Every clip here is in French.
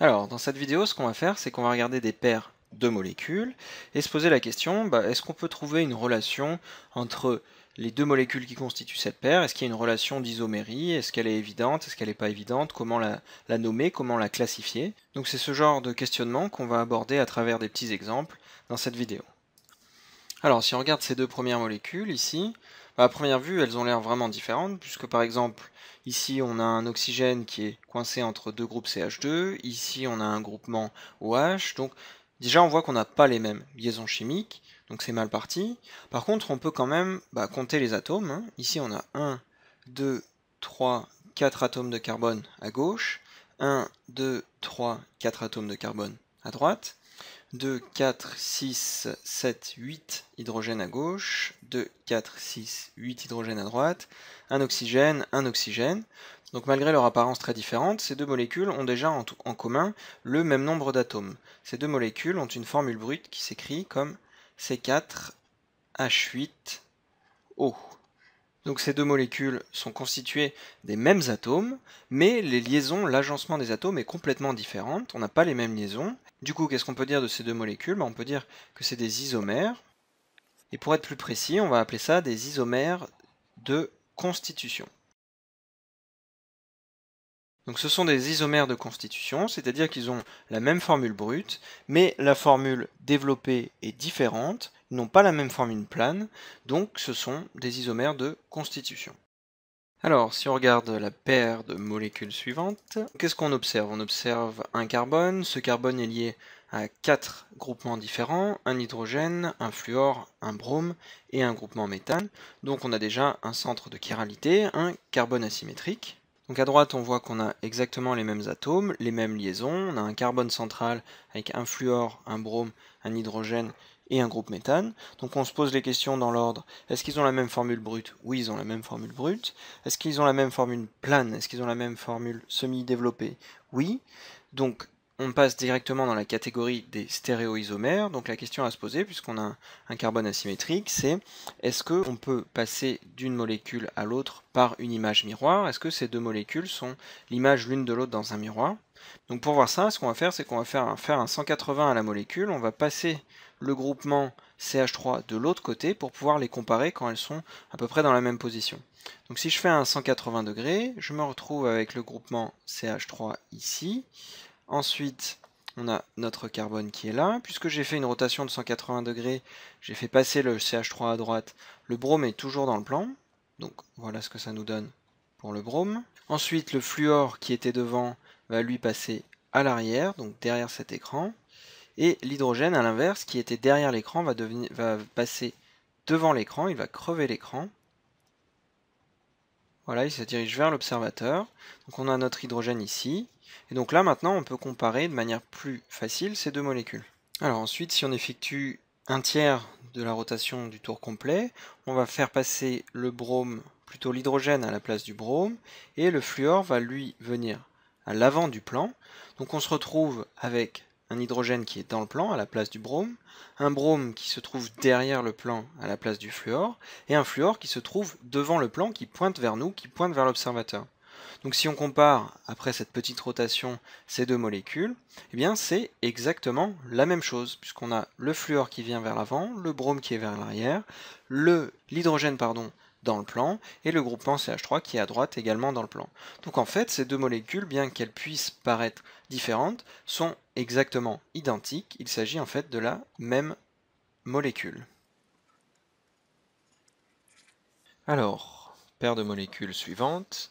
Alors, dans cette vidéo, ce qu'on va faire, c'est qu'on va regarder des paires de molécules et se poser la question, bah, est-ce qu'on peut trouver une relation entre les deux molécules qui constituent cette paire? Est-ce qu'il y a une relation d'isomérie Est-ce qu'elle est évidente? Est-ce qu'elle n'est pas évidente? Comment la, nommer? Comment la classifier? Donc c'est ce genre de questionnement qu'on va aborder à travers des petits exemples dans cette vidéo. Alors si on regarde ces deux premières molécules ici, à première vue elles ont l'air vraiment différentes puisque par exemple ici on a un oxygène qui est coincé entre deux groupes CH2, ici on a un groupement OH, donc déjà on voit qu'on n'a pas les mêmes liaisons chimiques, donc c'est mal parti. Par contre on peut quand même bah, compter les atomes, hein. ici on a 1, 2, 3, 4 atomes de carbone à gauche, 1, 2, 3, 4 atomes de carbone à droite, 2, 4, 6, 7, 8 hydrogènes à gauche, 2, 4, 6, 8 hydrogènes à droite, un oxygène, un oxygène. Donc malgré leur apparence très différente, ces deux molécules ont déjà en, en commun le même nombre d'atomes. Ces deux molécules ont une formule brute qui s'écrit comme C4H8O. Donc ces deux molécules sont constituées des mêmes atomes, mais les liaisons, l'agencement des atomes est complètement différent. On n'a pas les mêmes liaisons. Du coup, qu'est-ce qu'on peut dire de ces deux molécules? Ben, On peut dire que c'est des isomères. Et pour être plus précis, on va appeler ça des isomères de constitution. Donc ce sont des isomères de constitution, c'est-à-dire qu'ils ont la même formule brute, mais la formule développée est différente, n'ont pas la même formule plane, donc ce sont des isomères de constitution. Alors, si on regarde la paire de molécules suivantes, qu'est-ce qu'on observe? On observe un carbone, ce carbone est lié à quatre groupements différents, un hydrogène, un fluor, un brome et un groupement méthane. Donc on a déjà un centre de chiralité, un carbone asymétrique. Donc à droite, on voit qu'on a exactement les mêmes atomes, les mêmes liaisons. On a un carbone central avec un fluor, un brome, un hydrogène et un groupe méthane. Donc on se pose les questions dans l'ordre. Est-ce qu'ils ont la même formule brute? Oui, ils ont la même formule brute. Est-ce qu'ils ont la même formule plane? Est-ce qu'ils ont la même formule semi-développée? Oui. Donc on passe directement dans la catégorie des stéréoisomères. Donc la question à se poser, puisqu'on a un carbone asymétrique, c'est est-ce qu'on peut passer d'une molécule à l'autre par une image miroir? Est-ce que ces deux molécules sont l'image l'une de l'autre dans un miroir? Donc pour voir ça, ce qu'on va faire, c'est qu'on va faire un, faire un 180 à la molécule, on va passer le groupement CH3 de l'autre côté pour pouvoir les comparer quand elles sont à peu près dans la même position. Donc si je fais un 180 degrés, je me retrouve avec le groupement CH3 ici, Ensuite, on a notre carbone qui est là. Puisque j'ai fait une rotation de 180 degrés, j'ai fait passer le CH3 à droite. Le brome est toujours dans le plan. Donc voilà ce que ça nous donne pour le brome. Ensuite, le fluor qui était devant va lui passer à l'arrière, donc derrière cet écran. Et l'hydrogène, à l'inverse, qui était derrière l'écran, va, passer devant l'écran, il va crever l'écran. Voilà, il se dirige vers l'observateur. Donc on a notre hydrogène ici. Et donc là maintenant on peut comparer de manière plus facile ces deux molécules. Alors ensuite si on effectue un tiers de la rotation du tour complet, on va faire passer le brome, plutôt l'hydrogène à la place du brome, et le fluor va lui venir l'avant du plan. Donc on se retrouve avec un hydrogène qui est dans le plan à la place du brome, un brome qui se trouve derrière le plan à la place du fluor, et un fluor qui se trouve devant le plan qui pointe vers nous, qui pointe vers l'observateur. Donc si on compare, après cette petite rotation, ces deux molécules, eh bien c'est exactement la même chose, puisqu'on a le fluor qui vient vers l'avant, le brome qui est vers l'arrière, l'hydrogène pardon dans le plan, et le groupement CH3 qui est à droite également dans le plan. Donc en fait, ces deux molécules, bien qu'elles puissent paraître différentes, sont exactement identiques. Il s'agit en fait de la même molécule. Alors, paire de molécules suivantes.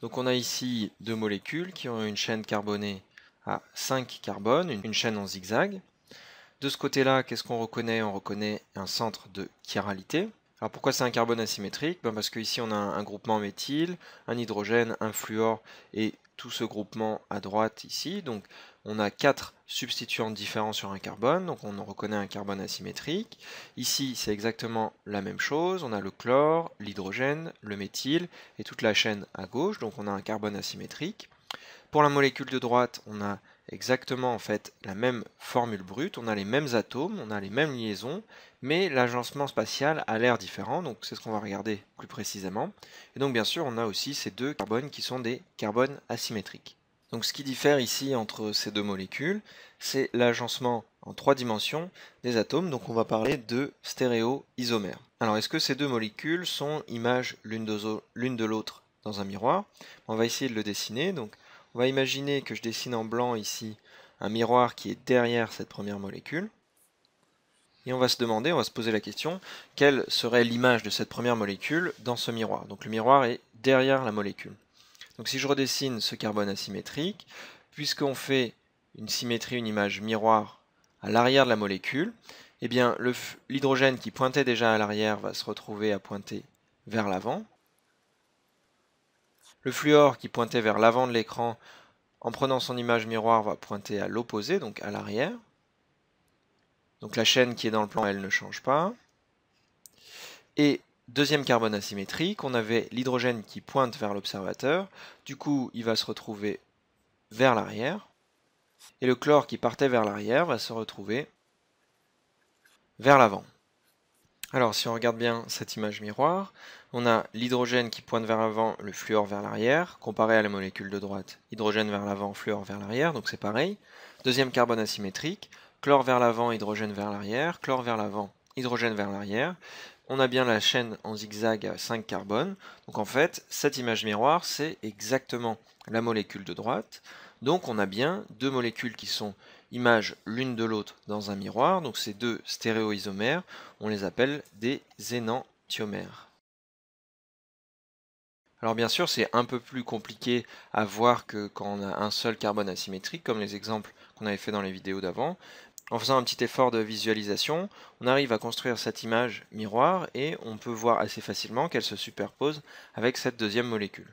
Donc on a ici deux molécules qui ont une chaîne carbonée à 5 carbones, une chaîne en zigzag. De ce côté-là, qu'est-ce qu'on reconnaît? On reconnaît un centre de chiralité. Alors pourquoi c'est un carbone asymétrique? Ben Parce qu'ici on a un, groupement méthyle, un hydrogène, un fluor et tout ce groupement à droite ici. Donc on a quatre substituants différents sur un carbone, donc on reconnaît un carbone asymétrique. Ici c'est exactement la même chose, on a le chlore, l'hydrogène, le méthyle et toute la chaîne à gauche, donc on a un carbone asymétrique. Pour la molécule de droite, on a exactement en fait la même formule brute, on a les mêmes atomes, on a les mêmes liaisons, mais l'agencement spatial a l'air différent, donc c'est ce qu'on va regarder plus précisément. Et donc bien sûr on a aussi ces deux carbones qui sont des carbones asymétriques. Donc ce qui diffère ici entre ces deux molécules, c'est l'agencement en trois dimensions des atomes, donc on va parler de stéréoisomères. Alors est-ce que ces deux molécules sont images l'une de l'autre dans un miroir? On va essayer de le dessiner, donc on va imaginer que je dessine en blanc ici un miroir qui est derrière cette première molécule. Et on va se demander, on va se poser la question, quelle serait l'image de cette première molécule dans ce miroir? Donc le miroir est derrière la molécule. Donc si je redessine ce carbone asymétrique, puisqu'on fait une symétrie, une image miroir à l'arrière de la molécule, eh bien l'hydrogène qui pointait déjà à l'arrière va se retrouver à pointer vers l'avant. Le fluor qui pointait vers l'avant de l'écran, en prenant son image miroir, va pointer à l'opposé, donc à l'arrière. Donc la chaîne qui est dans le plan, elle ne change pas. Et Deuxième carbone asymétrique, on avait l'hydrogène qui pointe vers l'observateur, du coup il va se retrouver vers l'arrière, et le chlore qui partait vers l'arrière va se retrouver vers l'avant. Alors si on regarde bien cette image miroir, on a l'hydrogène qui pointe vers l'avant, le fluor vers l'arrière, comparé à la molécule de droite, hydrogène vers l'avant, fluor vers l'arrière, donc c'est pareil. Deuxième carbone asymétrique, chlore vers l'avant, hydrogène vers l'arrière, chlore vers l'avant, hydrogène vers l'arrière on a bien la chaîne en zigzag à 5 carbones. Donc en fait, cette image miroir, c'est exactement la molécule de droite. Donc on a bien deux molécules qui sont images l'une de l'autre dans un miroir. Donc ces deux stéréoisomères, on les appelle des énantiomères. Alors bien sûr, c'est un peu plus compliqué à voir que quand on a un seul carbone asymétrique, comme les exemples qu'on avait fait dans les vidéos d'avant, en faisant un petit effort de visualisation, on arrive à construire cette image miroir et on peut voir assez facilement qu'elle se superpose avec cette deuxième molécule.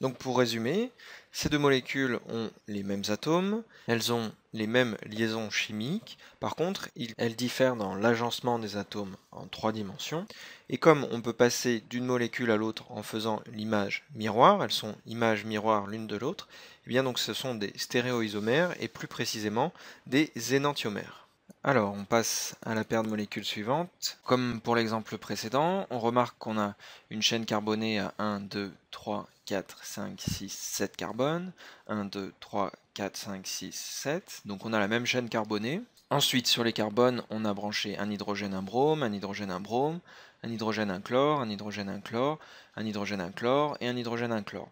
Donc pour résumer, ces deux molécules ont les mêmes atomes, elles ont les mêmes liaisons chimiques, par contre elles diffèrent dans l'agencement des atomes en trois dimensions, et comme on peut passer d'une molécule à l'autre en faisant l'image miroir, elles sont images miroirs l'une de l'autre, et eh bien donc ce sont des stéréoisomères et plus précisément des énantiomères. Alors, on passe à la paire de molécules suivante. Comme pour l'exemple précédent, on remarque qu'on a une chaîne carbonée à 1, 2, 3, 4, 5, 6, 7 carbones. 1, 2, 3, 4, 5, 6, 7. Donc on a la même chaîne carbonée. Ensuite, sur les carbones, on a branché un hydrogène, un brome, un hydrogène, un brome, un hydrogène, un chlore, un hydrogène, un chlore, un hydrogène, un chlore et un hydrogène, un chlore.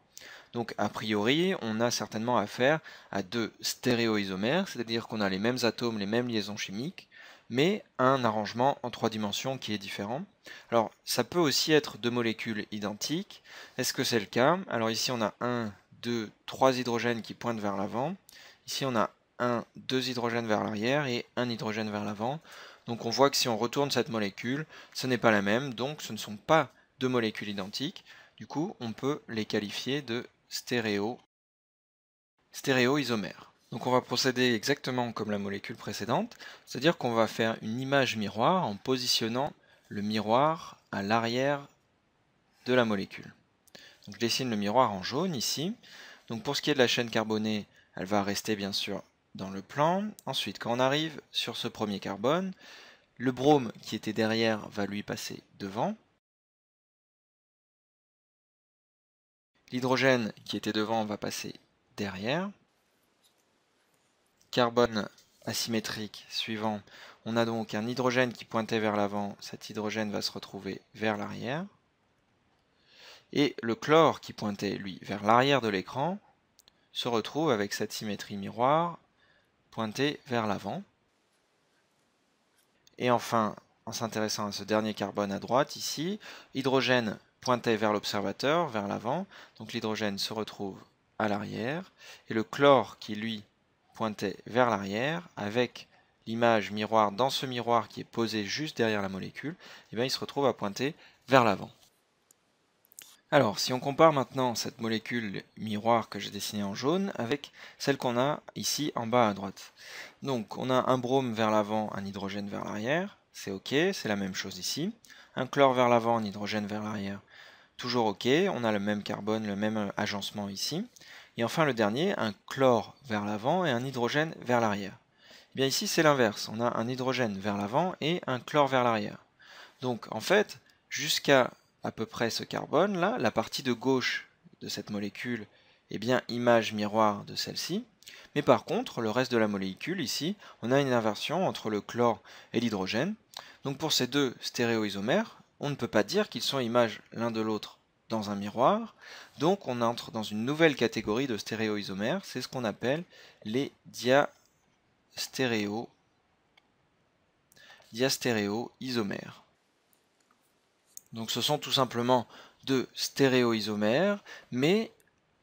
Donc a priori, on a certainement affaire à deux stéréoisomères, c'est-à-dire qu'on a les mêmes atomes, les mêmes liaisons chimiques, mais un arrangement en trois dimensions qui est différent. Alors ça peut aussi être deux molécules identiques. Est-ce que c'est le cas? Alors ici on a un, deux, trois hydrogènes qui pointent vers l'avant. Ici on a un, deux hydrogènes vers l'arrière et un hydrogène vers l'avant. Donc on voit que si on retourne cette molécule, ce n'est pas la même, donc ce ne sont pas deux molécules identiques. Du coup, on peut les qualifier de stéréo, stéréoisomère. Donc on va procéder exactement comme la molécule précédente, c'est-à-dire qu'on va faire une image miroir en positionnant le miroir à l'arrière de la molécule. Donc je dessine le miroir en jaune ici. Donc pour ce qui est de la chaîne carbonée, elle va rester bien sûr dans le plan. Ensuite, quand on arrive sur ce premier carbone, le brome qui était derrière va lui passer devant. L'hydrogène qui était devant va passer derrière. Carbone asymétrique suivant, on a donc un hydrogène qui pointait vers l'avant, cet hydrogène va se retrouver vers l'arrière. Et le chlore qui pointait, lui, vers l'arrière de l'écran, se retrouve avec cette symétrie miroir pointée vers l'avant. Et enfin, en s'intéressant à ce dernier carbone à droite ici, hydrogène pointait vers l'observateur, vers l'avant, donc l'hydrogène se retrouve à l'arrière, et le chlore qui lui pointait vers l'arrière, avec l'image miroir dans ce miroir qui est posé juste derrière la molécule, eh bien il se retrouve à pointer vers l'avant. Alors, si on compare maintenant cette molécule miroir que j'ai dessinée en jaune avec celle qu'on a ici en bas à droite. Donc, on a un brome vers l'avant, un hydrogène vers l'arrière, c'est ok, c'est la même chose ici. Un chlore vers l'avant, un hydrogène vers l'arrière, Toujours OK, on a le même carbone, le même agencement ici. Et enfin le dernier, un chlore vers l'avant et un hydrogène vers l'arrière. Eh bien ici c'est l'inverse, on a un hydrogène vers l'avant et un chlore vers l'arrière. Donc en fait, jusqu'à à peu près ce carbone là, la partie de gauche de cette molécule eh bien, image miroir de celle-ci. Mais par contre, le reste de la molécule, ici, on a une inversion entre le chlore et l'hydrogène. Donc pour ces deux stéréoisomères, on ne peut pas dire qu'ils sont images l'un de l'autre dans un miroir. Donc on entre dans une nouvelle catégorie de stéréoisomères, c'est ce qu'on appelle les diastéréo, diastéréoisomères. Donc ce sont tout simplement deux stéréoisomères, mais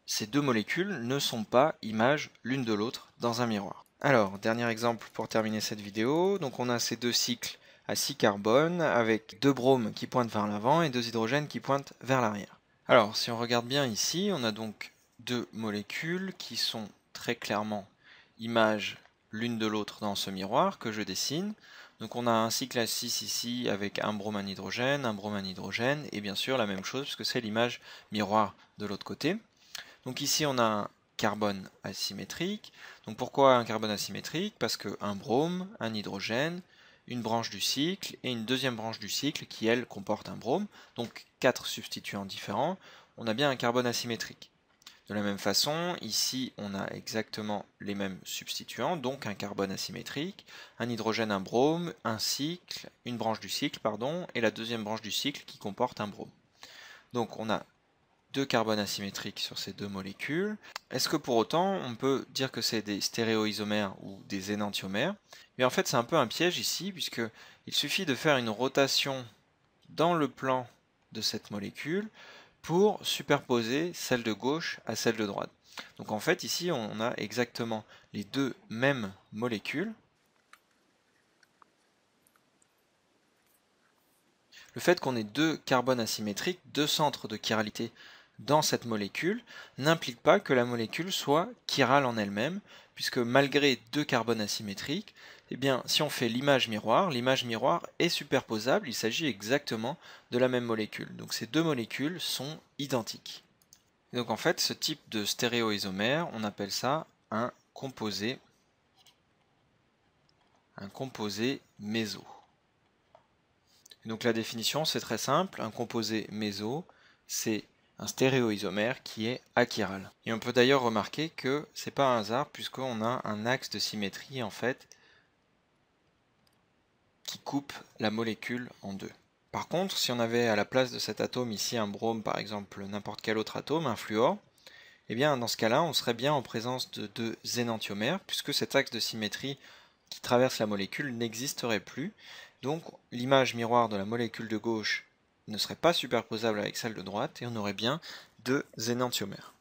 ces deux molécules ne sont pas images l'une de l'autre dans un miroir. Alors, dernier exemple pour terminer cette vidéo. Donc on a ces deux cycles à 6 carbones avec deux bromes qui pointent vers l'avant et deux hydrogènes qui pointent vers l'arrière. Alors, si on regarde bien ici, on a donc deux molécules qui sont très clairement images l'une de l'autre dans ce miroir que je dessine. Donc on a un cycle à 6 ici avec un bromane hydrogène, un bromane hydrogène, et bien sûr la même chose puisque c'est l'image miroir de l'autre côté. Donc ici on a un carbone asymétrique. Donc pourquoi un carbone asymétrique? Parce qu'un brome, un hydrogène, une branche du cycle et une deuxième branche du cycle qui elle comporte un brome. Donc quatre substituants différents. On a bien un carbone asymétrique. De la même façon, ici on a exactement les mêmes substituants, donc un carbone asymétrique, un hydrogène, un brome, un cycle, une branche du cycle, pardon, et la deuxième branche du cycle qui comporte un brome. Donc on a deux carbones asymétriques sur ces deux molécules. Est-ce que pour autant on peut dire que c'est des stéréoisomères ou des énantiomères? Mais en fait c'est un peu un piège ici puisque il suffit de faire une rotation dans le plan de cette molécule pour superposer celle de gauche à celle de droite. Donc en fait ici on a exactement les deux mêmes molécules. Le fait qu'on ait deux carbones asymétriques, deux centres de chiralité dans cette molécule n'implique pas que la molécule soit chirale en elle-même, puisque malgré deux carbones asymétriques, eh bien, si on fait l'image miroir, l'image miroir est superposable, il s'agit exactement de la même molécule. Donc ces deux molécules sont identiques. donc en fait, ce type de stéréoisomère, on appelle ça un composé, un composé méso. donc la définition, c'est très simple, un composé méso, c'est un stéréoisomère qui est achiral. Et on peut d'ailleurs remarquer que c'est pas un hasard puisqu'on a un axe de symétrie en fait qui coupe la molécule en deux. Par contre, si on avait à la place de cet atome ici un brome, par exemple n'importe quel autre atome, un fluor, eh bien dans ce cas-là, on serait bien en présence de deux énantiomères, puisque cet axe de symétrie qui traverse la molécule n'existerait plus. Donc l'image miroir de la molécule de gauche ne serait pas superposable avec celle de droite et on aurait bien deux énantiomères.